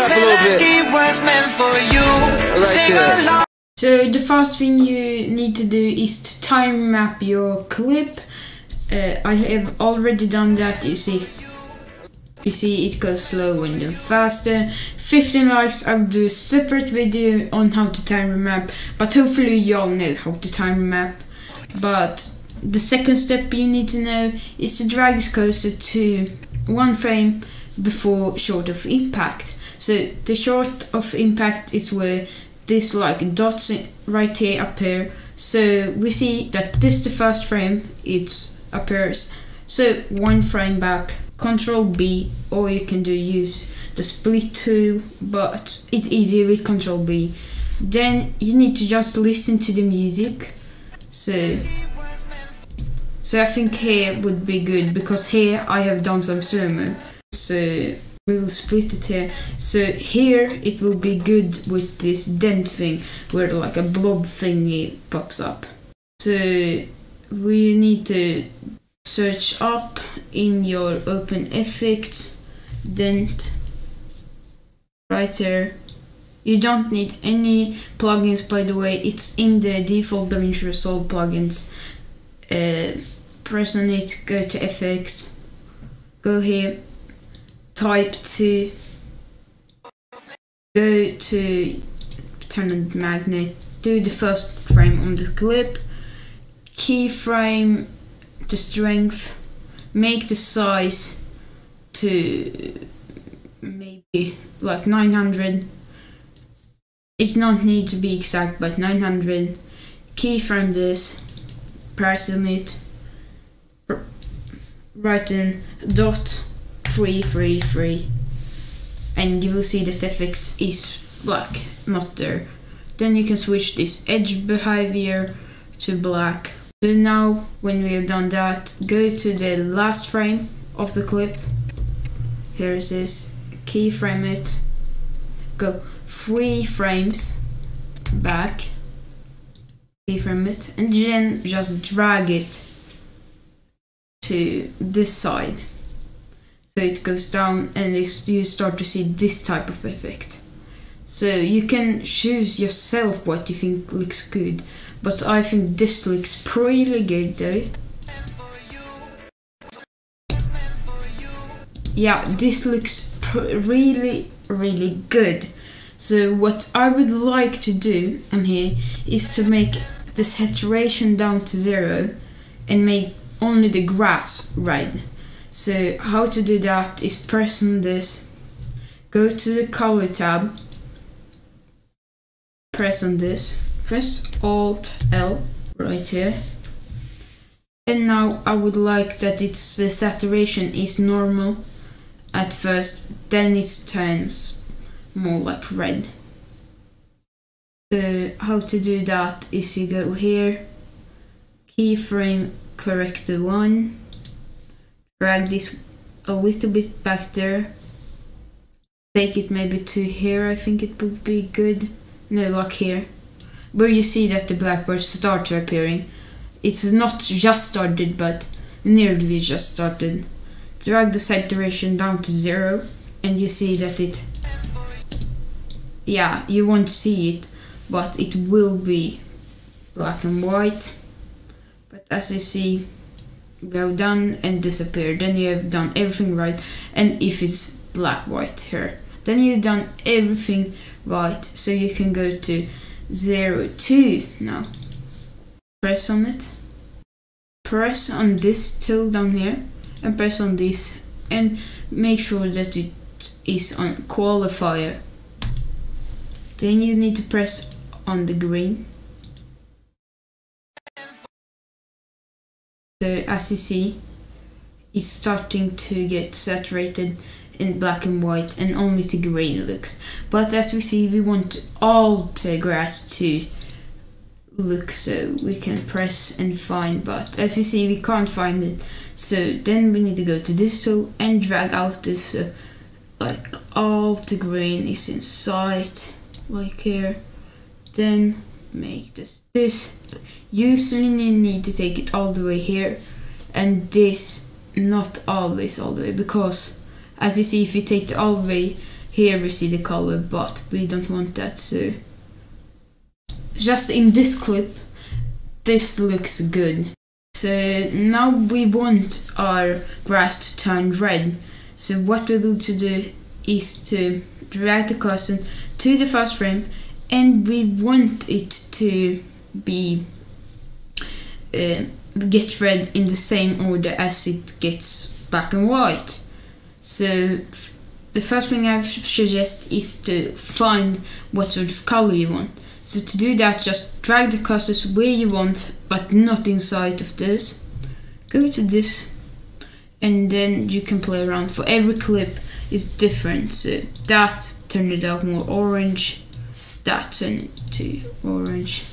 it up a little bit. Right there. So the first thing you need to do is to time map your clip. Uh, I have already done that, you see. You see it goes slow and then faster. 15 likes, I'll do a separate video on how to time map. But hopefully you all know how to time map. But the second step you need to know is to drag this cursor to one frame before short of impact. So the short of impact is where this like dots right here appear. So we see that this the first frame it appears. So one frame back, Control B, or you can do use the split tool, but it's easier with Control B. Then you need to just listen to the music. So so I think here would be good because here I have done some slow-mo. So we will split it here. So here it will be good with this dent thing where like a blob thingy pops up. So we need to search up in your open effect dent right here. You don't need any plugins by the way, it's in the default DaVinci Resolve plugins. Uh, press on it, go to FX, go here, type to go to turn on the magnet, do the first frame on the clip, keyframe the strength, make the size to maybe like 900. It don't need to be exact, but 900. Keyframe this, press it, write in dot three three three and you will see that FX is black, not there. Then you can switch this edge behavior to black. So now when we have done that, go to the last frame of the clip. Here it is, keyframe it, go three frames back, keyframe it, and then just drag it to this side. So it goes down and you start to see this type of effect. So you can choose yourself what you think looks good, but I think this looks pretty good though. Yeah, this looks really, really good. So what I would like to do in here is to make the saturation down to zero and make only the grass red. So how to do that is press on this, go to the color tab, press on this, press Alt L right here. And now I would like that it's the saturation is normal. At first, then it turns more like red. So how to do that is you go here, keyframe corrector one, drag this a little bit back there, take it maybe to here, I think it would be good, no like here, where you see that the blackbirds start appearing. It's not just started but nearly just started. Drag the saturation down to zero and you see that it yeah you won't see it but it will be black and white but as you see go down and disappear. Then you have done everything right and if it's black white here then you've done everything right. So you can go to 0 2 now. Press on it. Press on this tool down here and press on this and make sure that it is on qualifier. Then you need to press on the green as you see it's starting to get saturated in black and white and only the green looks. But as we see we want all the grass to look so we can press and find but as you see we can't find it. So then we need to go to this tool and drag out this uh, like all the grain is inside like here. Then make this this. Usually you need to take it all the way here and this not always all the way because as you see if you take it all the way here we see the color but we don't want that so. Just in this clip this looks good. So now we want our grass to turn red. So what we will to do is to drag the cursor to the first frame and we want it to be uh, get red in the same order as it gets black and white so the first thing I suggest is to find what sort of color you want. So to do that, just drag the cursors where you want, but not inside of this. Go to this, and then you can play around. For every clip is different. So that turn it out more orange, that turn it to orange,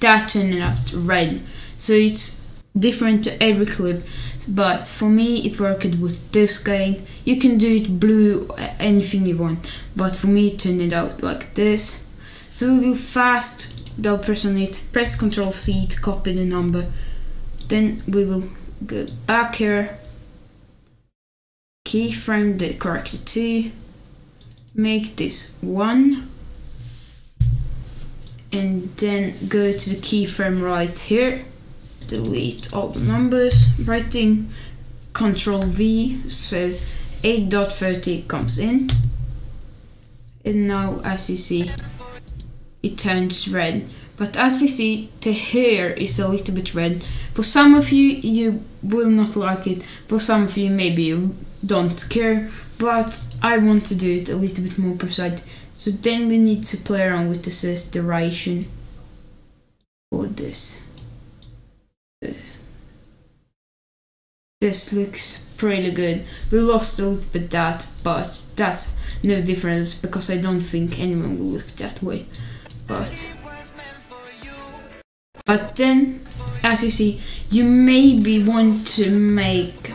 that turn it out red. So it's different to every clip but for me it worked with this guy. You can do it blue anything you want but for me turn it out like this. So we will fast double press on it press ctrl c to copy the number. Then we will go back here. Keyframe the corrector 2 make this 1 and then go to the keyframe right here delete all the numbers, writing Control V, so 8.30 comes in. And now as you see, it turns red. But as we see, the hair is a little bit red. For some of you, you will not like it. For some of you, maybe you don't care. But I want to do it a little bit more precise. So then we need to play around with the saturation for this. This looks pretty good. We lost a little bit that, but that's no difference because I don't think anyone will look that way. But but then, as you see, you maybe want to make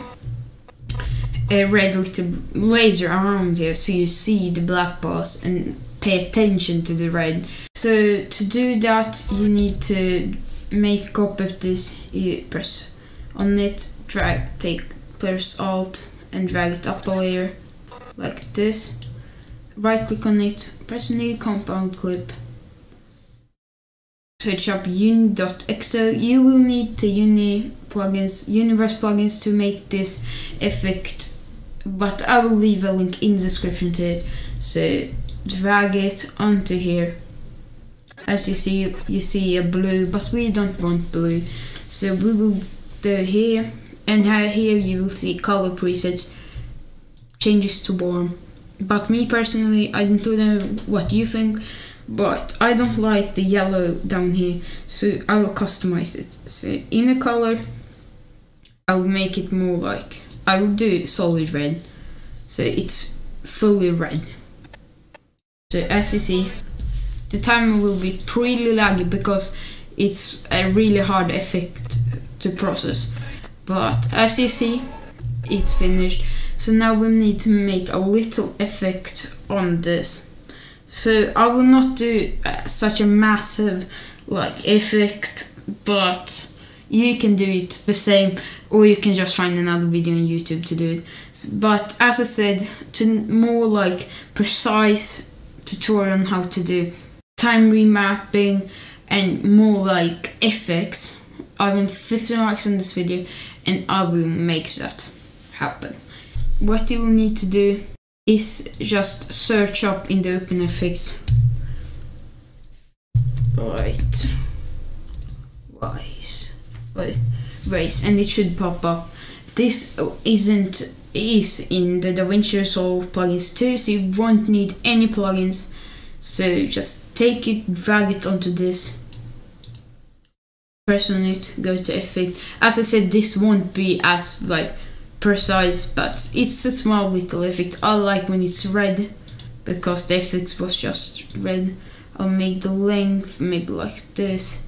a red little laser around here so you see the black bars and pay attention to the red. So to do that, you need to make a copy of this. You press on it drag, take press alt and drag it up a layer like this. Right click on it, press new compound clip. Search up uni.xdo. You will need the uni plugins, universe plugins to make this effect, but I will leave a link in the description to it. So drag it onto here. As you see, you see a blue, but we don't want blue. So we will do here and here you will see color presets. Changes to warm. But me personally I don't know what you think but I don't like the yellow down here so I will customize it. So in the color I will make it more like I will do solid red. So it's fully red. So as you see the timer will be pretty laggy because it's a really hard effect to process. But as you see it's finished. So now we need to make a little effect on this. So I will not do uh, such a massive like effect but you can do it the same or you can just find another video on YouTube to do it. But as I said to more like precise tutorial on how to do time remapping and more like effects I want 50 likes on this video and I will make that happen. What you will need to do is just search up in the OpenFX. Right. Wise. Wait. Race and it should pop up. This isn't is in the DaVinci Resolve plugins too, so you won't need any plugins. So just take it, drag it onto this press on it, go to effect. As I said, this won't be as like precise, but it's a small little effect. I like when it's red because the effect was just red. I'll make the length maybe like this.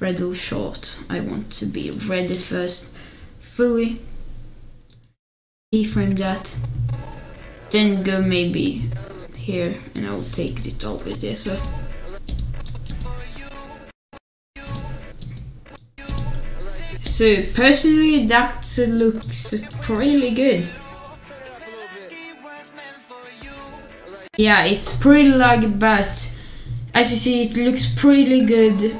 Red or short. I want to be red at first. Fully keyframe that. Then go maybe here and I'll take the top with this. So. So personally, that looks pretty good. yeah, it's pretty lag, but as you see, it looks pretty good.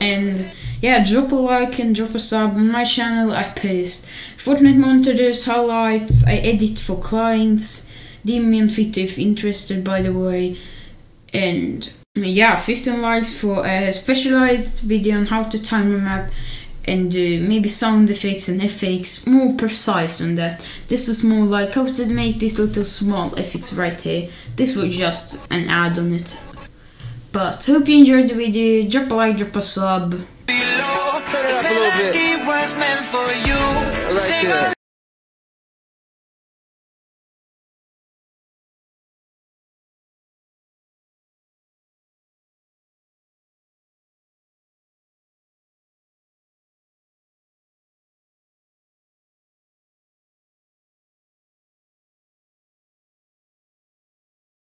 And yeah, drop a like and drop a sub on my channel. I post Fortnite montages, highlights, I edit for clients. DM me on if interested, by the way. And yeah, 15 likes for a specialized video on how to time map and uh, maybe sound effects and effects more precise than that. This was more like how to make these little small effects right here. This was just an add on it. But hope you enjoyed the video. Drop a like, drop a sub. Turn it up a little bit. Right there.